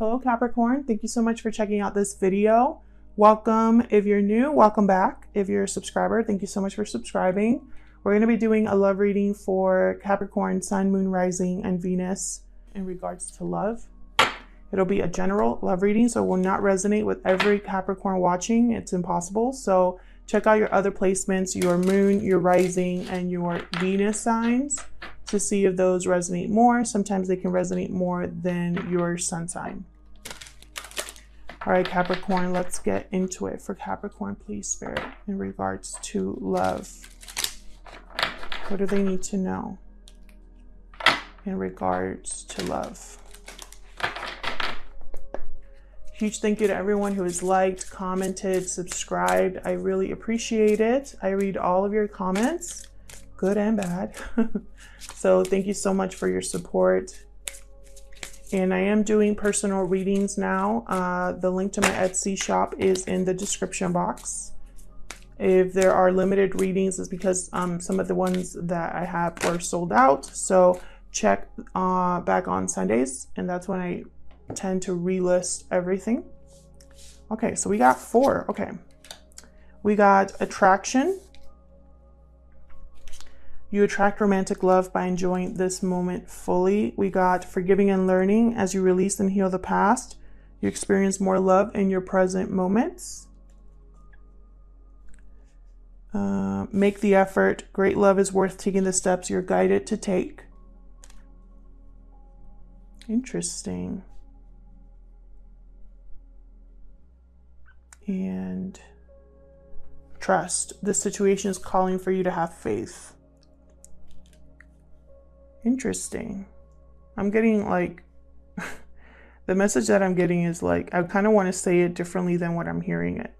Hello Capricorn, thank you so much for checking out this video. Welcome if you're new, welcome back. If you're a subscriber, thank you so much for subscribing. We're going to be doing a love reading for Capricorn, Sun, Moon, Rising, and Venus in regards to love. It'll be a general love reading, so it will not resonate with every Capricorn watching. It's impossible. So check out your other placements, your moon, your rising, and your Venus signs to see if those resonate more. Sometimes they can resonate more than your sun sign. All right, Capricorn, let's get into it for Capricorn, please, Spirit, in regards to love. What do they need to know in regards to love? Huge thank you to everyone who has liked, commented, subscribed. I really appreciate it. I read all of your comments, good and bad. so thank you so much for your support. And I am doing personal readings now. Uh, the link to my Etsy shop is in the description box. If there are limited readings, it's because um, some of the ones that I have were sold out. So check uh, back on Sundays, and that's when I tend to relist everything. Okay, so we got four. Okay. We got attraction. You attract romantic love by enjoying this moment fully. We got forgiving and learning. As you release and heal the past, you experience more love in your present moments. Uh, make the effort. Great love is worth taking the steps you're guided to take. Interesting. and trust. This situation is calling for you to have faith. Interesting. I'm getting like the message that I'm getting is like I kind of want to say it differently than what I'm hearing it.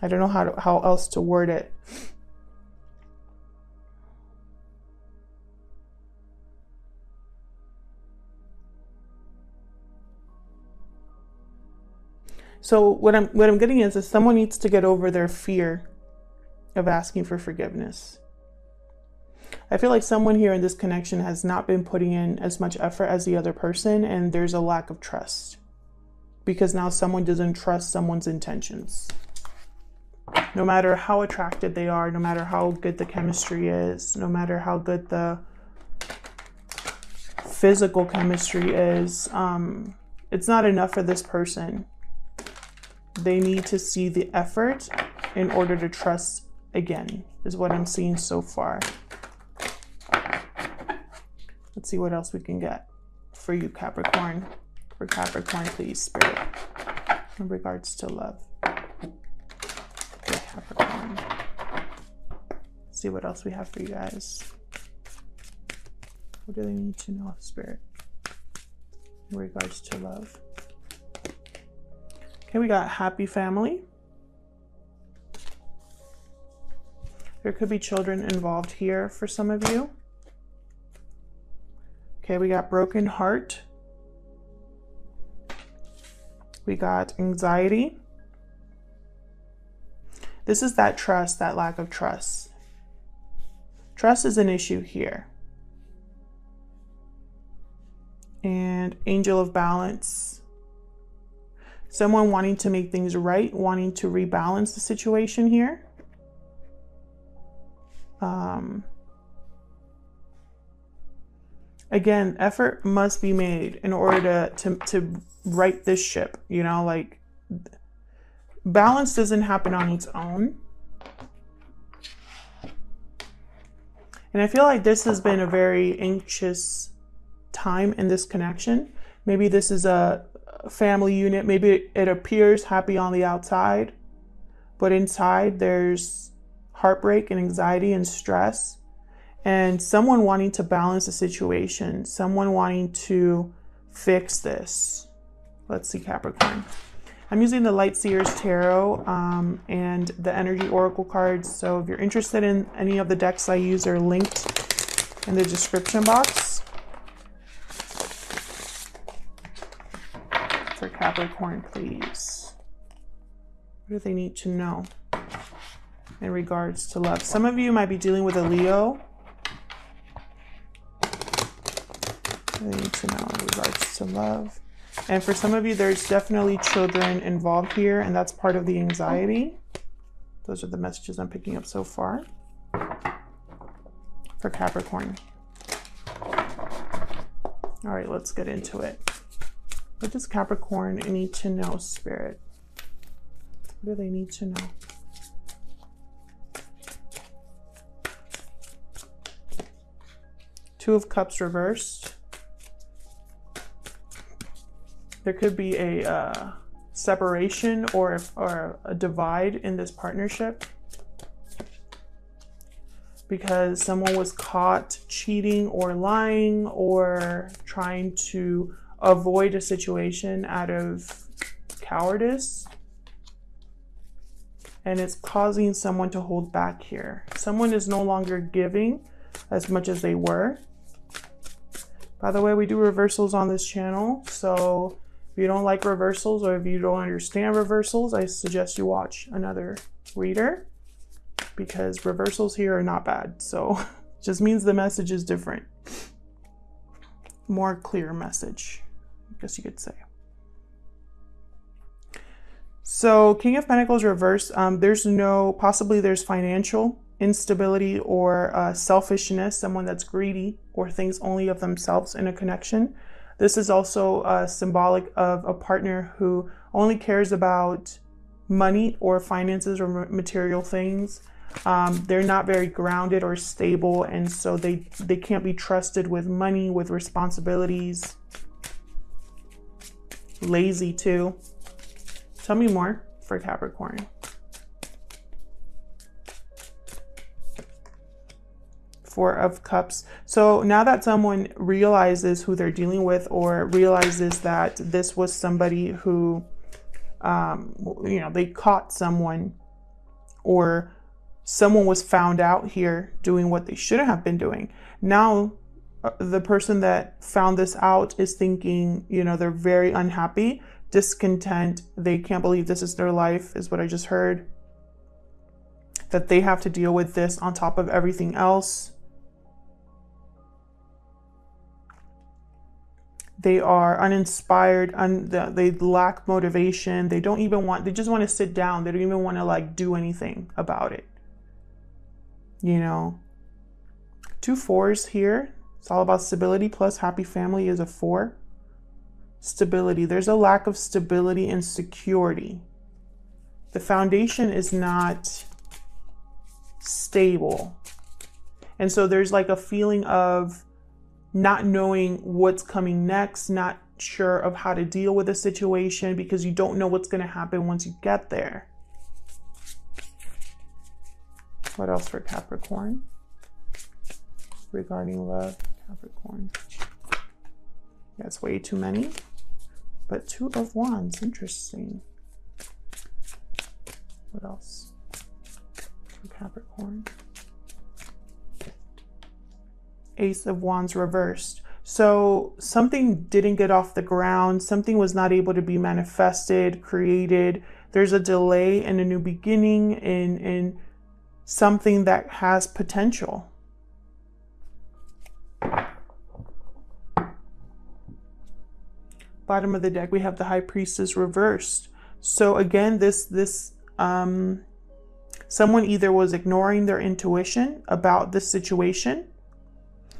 I don't know how to, how else to word it. So what I'm what I'm getting is that someone needs to get over their fear of asking for forgiveness. I feel like someone here in this connection has not been putting in as much effort as the other person and there's a lack of trust. Because now someone doesn't trust someone's intentions. No matter how attracted they are, no matter how good the chemistry is, no matter how good the physical chemistry is, um, it's not enough for this person they need to see the effort in order to trust again, is what I'm seeing so far. Let's see what else we can get for you, Capricorn. For Capricorn, please, Spirit, in regards to love. Capricorn. Let's see what else we have for you guys. What do they need to know, Spirit, in regards to love? Okay, we got happy family. There could be children involved here for some of you. Okay, we got broken heart. We got anxiety. This is that trust, that lack of trust. Trust is an issue here. And angel of balance someone wanting to make things right, wanting to rebalance the situation here. Um, again, effort must be made in order to, to, to right this ship. You know, like balance doesn't happen on its own. And I feel like this has been a very anxious time in this connection. Maybe this is a family unit, maybe it appears happy on the outside, but inside there's heartbreak and anxiety and stress, and someone wanting to balance the situation, someone wanting to fix this. Let's see, Capricorn. I'm using the Light Seers Tarot um, and the Energy Oracle cards. So if you're interested in any of the decks I use, are linked in the description box. For Capricorn, please? What do they need to know in regards to love? Some of you might be dealing with a Leo. Need to know in regards to love. And for some of you, there's definitely children involved here, and that's part of the anxiety. Those are the messages I'm picking up so far for Capricorn. All right, let's get into it. What does Capricorn need to know, Spirit? What do they need to know? Two of Cups reversed. There could be a uh, separation or, or a divide in this partnership because someone was caught cheating or lying or trying to avoid a situation out of cowardice. And it's causing someone to hold back here. Someone is no longer giving as much as they were. By the way, we do reversals on this channel. So if you don't like reversals or if you don't understand reversals, I suggest you watch another reader because reversals here are not bad. So just means the message is different. More clear message, I guess you could say. So King of Pentacles reverse, um, there's no, possibly there's financial instability or uh, selfishness, someone that's greedy or thinks only of themselves in a connection. This is also uh, symbolic of a partner who only cares about money or finances or material things. Um, they're not very grounded or stable, and so they they can't be trusted with money, with responsibilities. Lazy too. Tell me more for Capricorn. Four of Cups. So now that someone realizes who they're dealing with or realizes that this was somebody who, um, you know, they caught someone or someone was found out here doing what they shouldn't have been doing. Now, uh, the person that found this out is thinking, you know, they're very unhappy, discontent. They can't believe this is their life, is what I just heard. That they have to deal with this on top of everything else. They are uninspired, un- they lack motivation. They don't even want, they just want to sit down. They don't even want to like do anything about it you know, two fours here. It's all about stability plus happy family is a four. Stability. There's a lack of stability and security. The foundation is not stable. And so there's like a feeling of not knowing what's coming next, not sure of how to deal with a situation because you don't know what's going to happen once you get there. What else for Capricorn? Regarding love, Capricorn. That's way too many. But two of wands, interesting. What else? For Capricorn. Ace of Wands reversed. So something didn't get off the ground. Something was not able to be manifested, created. There's a delay in a new beginning, in in something that has potential. Bottom of the deck, we have the High Priestess reversed. So again, this this um, someone either was ignoring their intuition about this situation,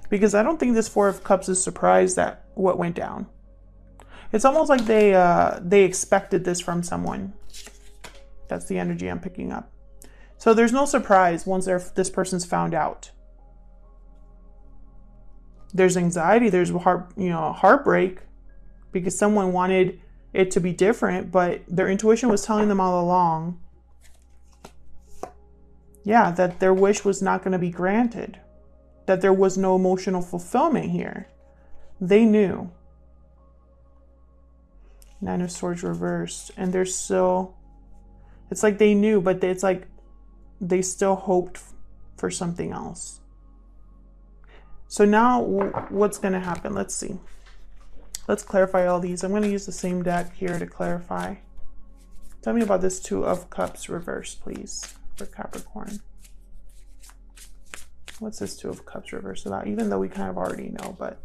because I don't think this Four of Cups is surprised at what went down. It's almost like they uh, they expected this from someone. That's the energy I'm picking up. So there's no surprise once this person's found out. There's anxiety, there's heart, you know, heartbreak because someone wanted it to be different, but their intuition was telling them all along, yeah, that their wish was not going to be granted, that there was no emotional fulfillment here. They knew. Nine of Swords reversed, and they're still. It's like they knew, but it's like they still hoped for something else. So now what's going to happen? Let's see. Let's clarify all these. I'm going to use the same deck here to clarify. Tell me about this Two of Cups reverse, please, for Capricorn. What's this Two of Cups reverse about? Even though we kind of already know, but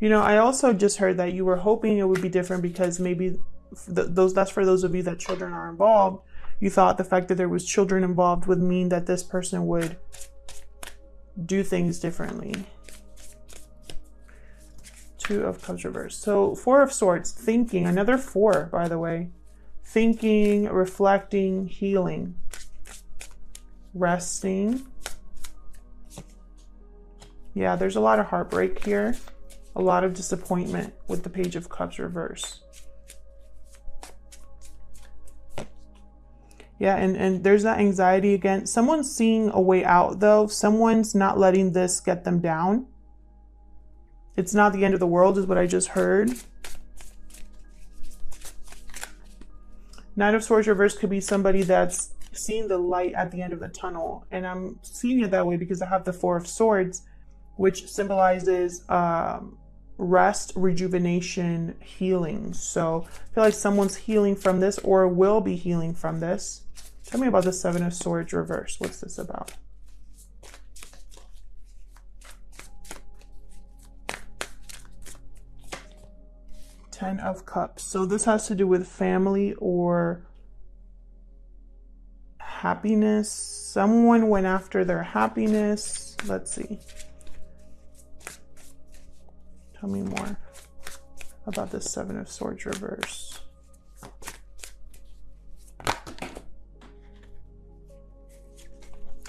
You know, I also just heard that you were hoping it would be different because maybe th- those that's for those of you that children are involved. You thought the fact that there was children involved would mean that this person would do things differently. Two of Cups reversed. So Four of Swords, thinking, another four, by the way. Thinking, reflecting, healing, resting. Yeah, there's a lot of heartbreak here. A lot of disappointment with the Page of Cups reverse. Yeah, and, and there's that anxiety again. Someone's seeing a way out though. Someone's not letting this get them down. It's not the end of the world is what I just heard. Knight of Swords reverse could be somebody that's seeing the light at the end of the tunnel. And I'm seeing it that way because I have the Four of Swords, which symbolizes um, rest, rejuvenation, healing. So I feel like someone's healing from this or will be healing from this. Tell me about the Seven of Swords reverse. What's this about? Ten of Cups. So this has to do with family or happiness. Someone went after their happiness. Let's see. Tell me more about the Seven of Swords reverse.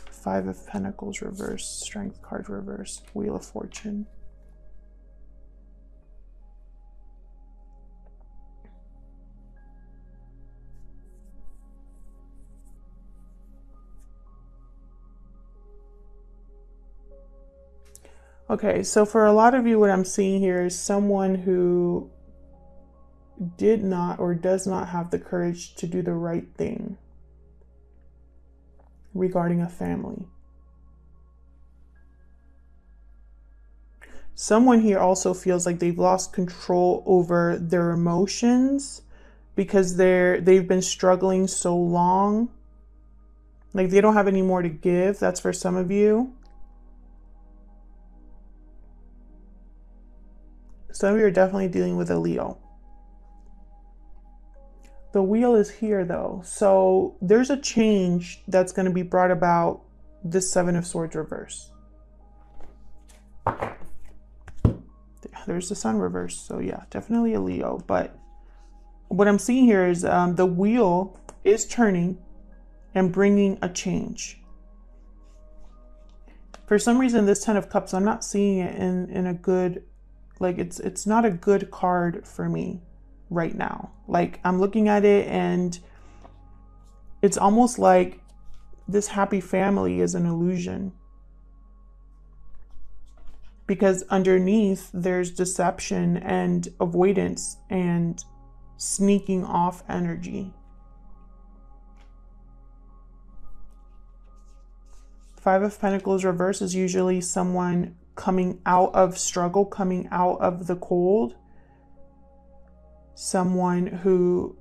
Five of Pentacles reverse, Strength card reverse, Wheel of Fortune. Okay, so for a lot of you, what I'm seeing here is someone who did not or does not have the courage to do the right thing regarding a family. Someone here also feels like they've lost control over their emotions because they're they've been struggling so long. Like they don't have any more to give. That's for some of you. Some of you are definitely dealing with a Leo. The wheel is here though. So there's a change that's going to be brought about this Seven of Swords reverse. There's the Sun reverse. So yeah, definitely a Leo. But what I'm seeing here is um, the wheel is turning and bringing a change. For some reason, this Ten of Cups, I'm not seeing it in, in a good like it's it's not a good card for me right now. Like I'm looking at it and it's almost like this happy family is an illusion. Because underneath there's deception and avoidance and sneaking off energy. Five of Pentacles reverse is usually someone coming out of struggle, coming out of the cold. Someone who,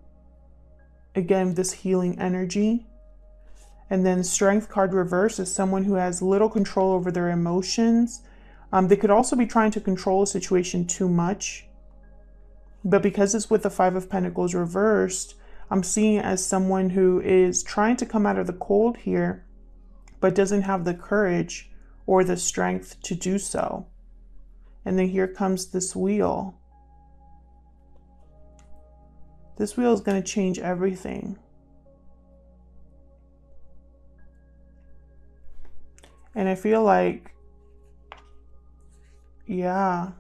again, this healing energy. And then strength card reverse is someone who has little control over their emotions. Um, they could also be trying to control a situation too much. But because it's with the Five of Pentacles reversed, I'm seeing as someone who is trying to come out of the cold here, but doesn't have the courage or the strength to do so. And then here comes this wheel. This wheel is going to change everything. And I feel like, yeah.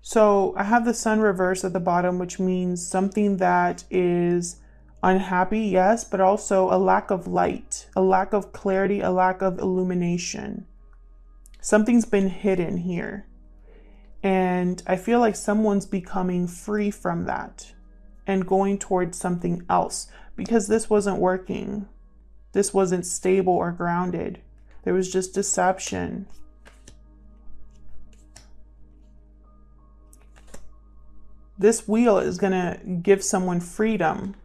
So I have the sun reverse at the bottom, which means something that is unhappy, yes, but also a lack of light, a lack of clarity, a lack of illumination. Something's been hidden here. And I feel like someone's becoming free from that and going towards something else because this wasn't working. This wasn't stable or grounded. There was just deception. This wheel is going to give someone freedom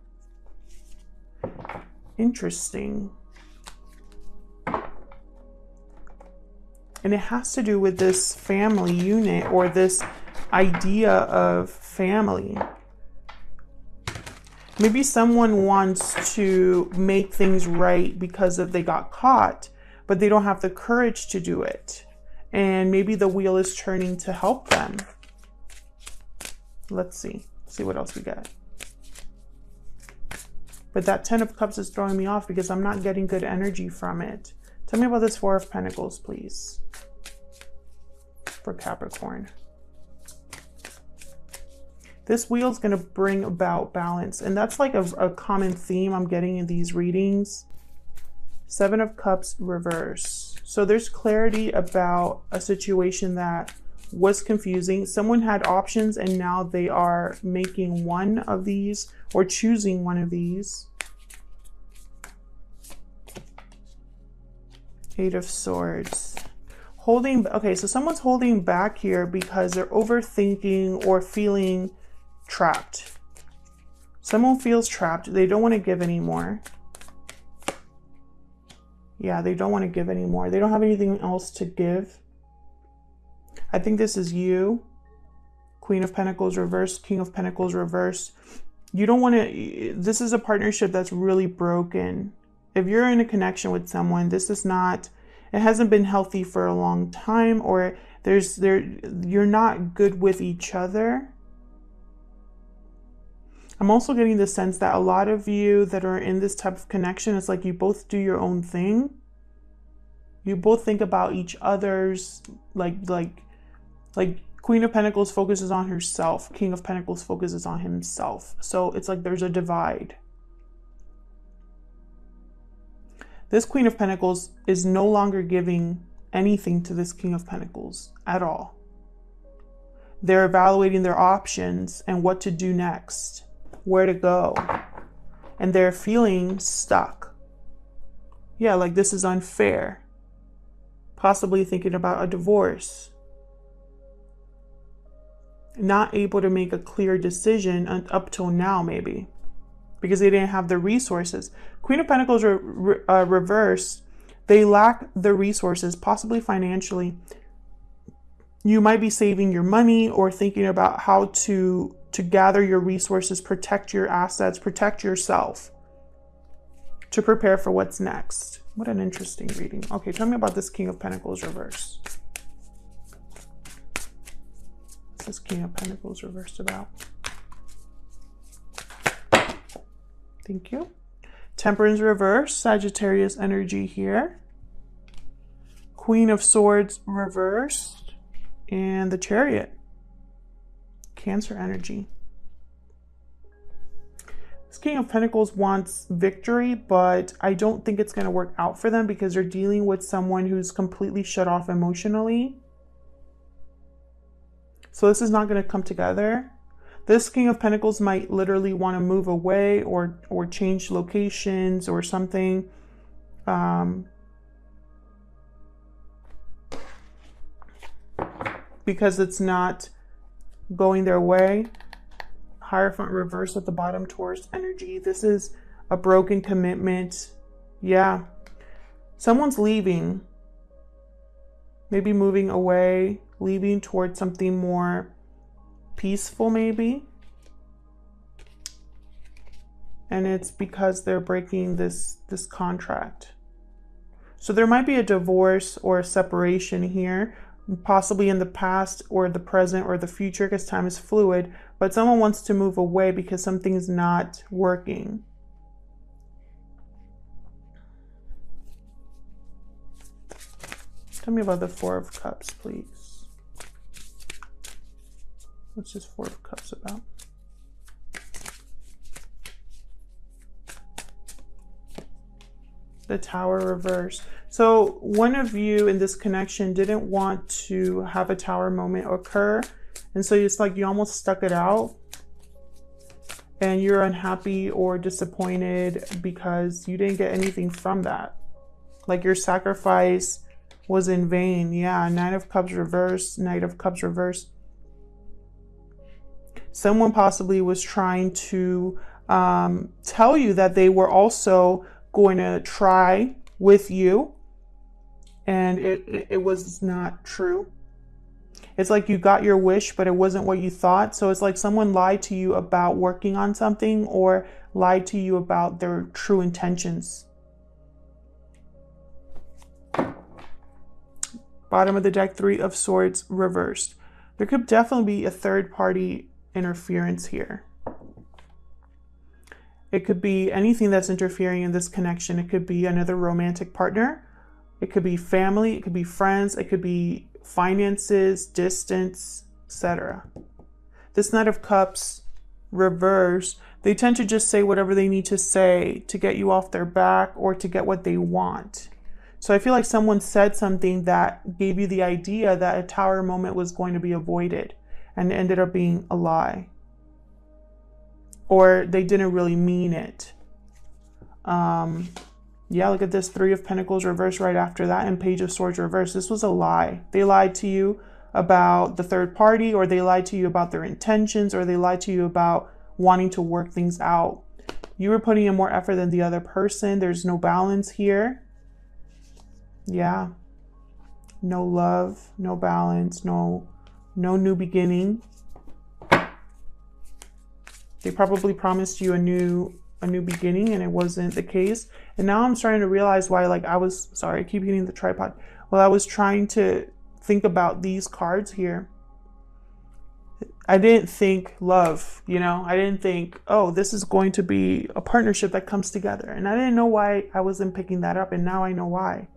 Interesting. And it has to do with this family unit or this idea of family. Maybe someone wants to make things right because of they got caught, but they don't have the courage to do it. And maybe the wheel is turning to help them. Let's see. See what else we get. But that Ten of Cups is throwing me off because I'm not getting good energy from it. Tell me about this Four of Pentacles, please. For Capricorn. This wheel is going to bring about balance. And that's like a, a common theme I'm getting in these readings. Seven of Cups reverse. So there's clarity about a situation that was confusing. Someone had options and now they are making one of these or choosing one of these. Eight of Swords. Holding, okay, so someone's holding back here because they're overthinking or feeling trapped. Someone feels trapped. They don't want to give anymore. Yeah, they don't want to give anymore. They don't have anything else to give. I think this is you. Queen of Pentacles reversed, King of Pentacles reversed. You don't want to, this is a partnership that's really broken. If you're in a connection with someone, this is not, it hasn't been healthy for a long time or there's there you're not good with each other. I'm also getting the sense that a lot of you that are in this type of connection, it's like you both do your own thing. You both think about each other's like like like Queen of Pentacles focuses on herself, King of Pentacles focuses on himself. So it's like there's a divide. This Queen of Pentacles is no longer giving anything to this King of Pentacles at all. They're evaluating their options and what to do next, where to go, and they're feeling stuck. Yeah, like this is unfair. Possibly thinking about a divorce not able to make a clear decision up till now, maybe because they didn't have the resources. Queen of Pentacles re- uh, reverse, they lack the resources, possibly financially. You might be saving your money or thinking about how to to gather your resources, protect your assets, protect yourself to prepare for what's next. What an interesting reading. Okay, tell me about this King of Pentacles reverse. This King of Pentacles reversed about? Thank you. Temperance reverse, Sagittarius energy here. Queen of Swords reversed, and the Chariot. Cancer energy. This King of Pentacles wants victory, but I don't think it's going to work out for them because they're dealing with someone who's completely shut off emotionally so this is not going to come together. This King of Pentacles might literally want to move away or or change locations or something. Um, because it's not going their way. Hierophant reverse at the bottom Taurus energy. This is a broken commitment. Yeah. Someone's leaving. Maybe moving away leaving towards something more peaceful, maybe. And it's because they're breaking this, this contract. So there might be a divorce or a separation here, possibly in the past or the present or the future because time is fluid, but someone wants to move away because something's not working. Tell me about the Four of Cups, please. What's this Four of Cups about? The Tower reverse. So one of you in this connection didn't want to have a tower moment occur. And so it's like you almost stuck it out and you're unhappy or disappointed because you didn't get anything from that. Like your sacrifice was in vain. Yeah, Nine of Cups reverse, Knight of Cups reverse someone possibly was trying to um, tell you that they were also going to try with you and it, it was not true. It's like you got your wish, but it wasn't what you thought. So it's like someone lied to you about working on something or lied to you about their true intentions. Bottom of the deck, Three of Swords reversed. There could definitely be a third party interference here. It could be anything that's interfering in this connection. It could be another romantic partner. It could be family. It could be friends. It could be finances, distance, etc. This Knight of Cups reverse, they tend to just say whatever they need to say to get you off their back or to get what they want. So I feel like someone said something that gave you the idea that a tower moment was going to be avoided and it ended up being a lie or they didn't really mean it. Um, yeah, look at this Three of Pentacles reverse right after that and Page of Swords reverse. This was a lie. They lied to you about the third party, or they lied to you about their intentions, or they lied to you about wanting to work things out. You were putting in more effort than the other person. There's no balance here. Yeah. No love, no balance, no no new beginning. They probably promised you a new a new beginning and it wasn't the case. And now I'm starting to realize why like I was sorry, I keep hitting the tripod. Well, I was trying to think about these cards here. I didn't think love, you know, I didn't think, oh, this is going to be a partnership that comes together. And I didn't know why I wasn't picking that up. And now I know why.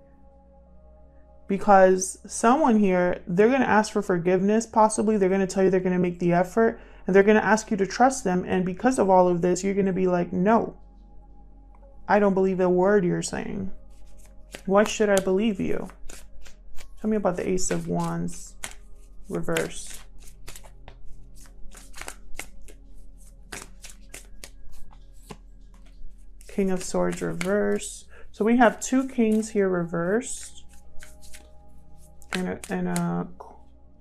Because someone here, they're going to ask for forgiveness, possibly. They're going to tell you they're going to make the effort and they're going to ask you to trust them. And because of all of this, you're going to be like, no, I don't believe a word you're saying. Why should I believe you? Tell me about the Ace of Wands reverse. King of Swords reverse. So we have two kings here reversed and a, and a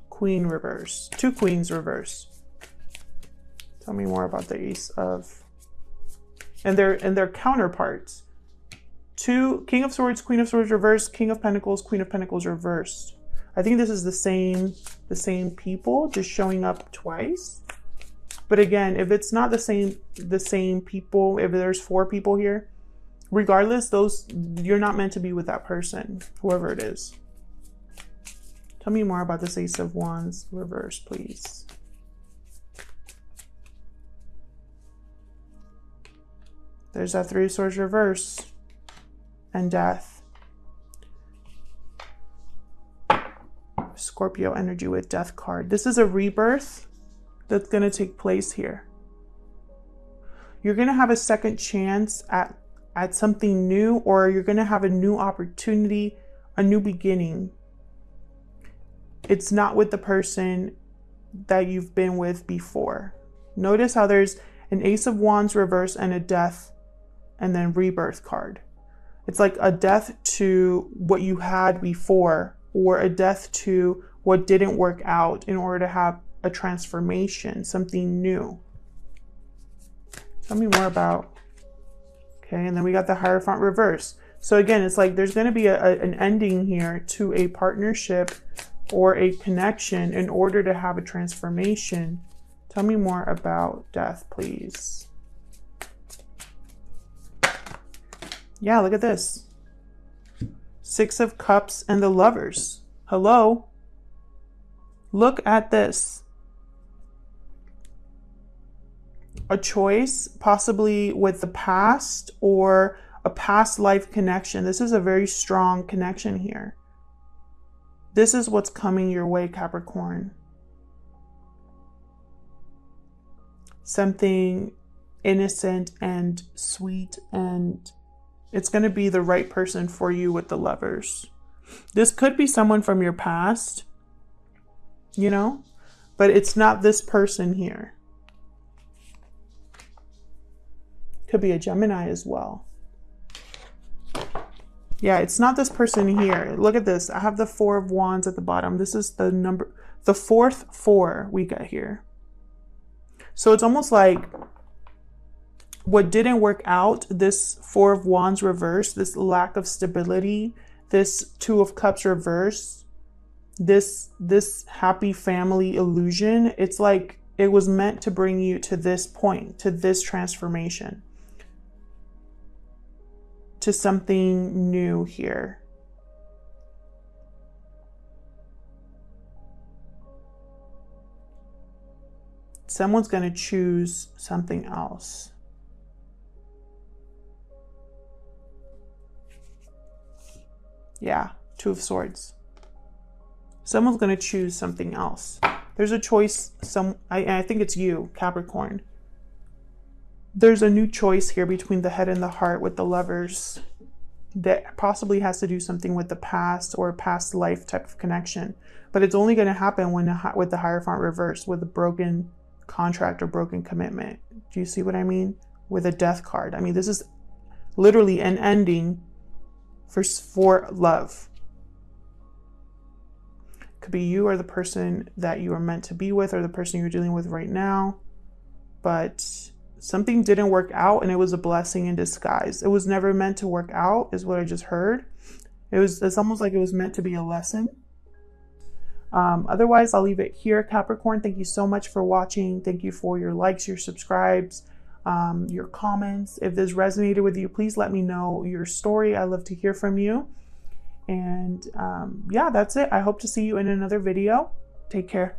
queen reverse. Two queens reverse. Tell me more about the Ace of and their and their counterparts. Two King of Swords, Queen of Swords reversed, King of Pentacles, Queen of Pentacles reversed. I think this is the same the same people just showing up twice. But again, if it's not the same the same people, if there's four people here, regardless, those you're not meant to be with that person, whoever it is. Tell me more about this Ace of Wands reverse, please. There's that three swords reverse and death. Scorpio energy with death card. This is a rebirth that's going to take place here. You're going to have a second chance at at something new or you're going to have a new opportunity, a new beginning. It's not with the person that you've been with before. Notice how there's an ace of wands reverse and a death and then rebirth card. It's like a death to what you had before or a death to what didn't work out in order to have a transformation, something new. Tell me more about. Okay, and then we got the Hierophant reverse. So again, it's like there's going to be a, a, an ending here to a partnership or a connection in order to have a transformation. Tell me more about death, please. Yeah, look at this. Six of Cups and the Lovers. Hello? Look at this. A choice, possibly with the past or a past life connection. This is a very strong connection here. This is what's coming your way, Capricorn. Something innocent and sweet and it's going to be the right person for you with the lovers. This could be someone from your past, you know, but it's not this person here. Could be a Gemini as well. Yeah, it's not this person here. Look at this. I have the Four of Wands at the bottom. This is the number, the fourth four we got here. So it's almost like what didn't work out, this Four of Wands reverse, this lack of stability, this Two of Cups reverse, this this happy family illusion, it's like it was meant to bring you to this point, to this transformation, to something new here. Someone's going to choose something else. Yeah, Two of Swords. Someone's going to choose something else. There's a choice. Some I, I think it's you, Capricorn. There's a new choice here between the head and the heart with the lovers that possibly has to do something with the past or past life type of connection. But it's only going to happen when with the Hierophant reversed with a broken contract or broken commitment. Do you see what I mean? With a death card. I mean, this is literally an ending for, for love. Could be you or the person that you are meant to be with or the person you're dealing with right now. But something didn't work out and it was a blessing in disguise. It was never meant to work out, is what I just heard. It was it's almost like it was meant to be a lesson. Um, otherwise, I'll leave it here, Capricorn. Thank you so much for watching. Thank you for your likes, your subscribes, um, your comments. If this resonated with you, please let me know your story. I love to hear from you. And um, yeah, that's it. I hope to see you in another video. Take care.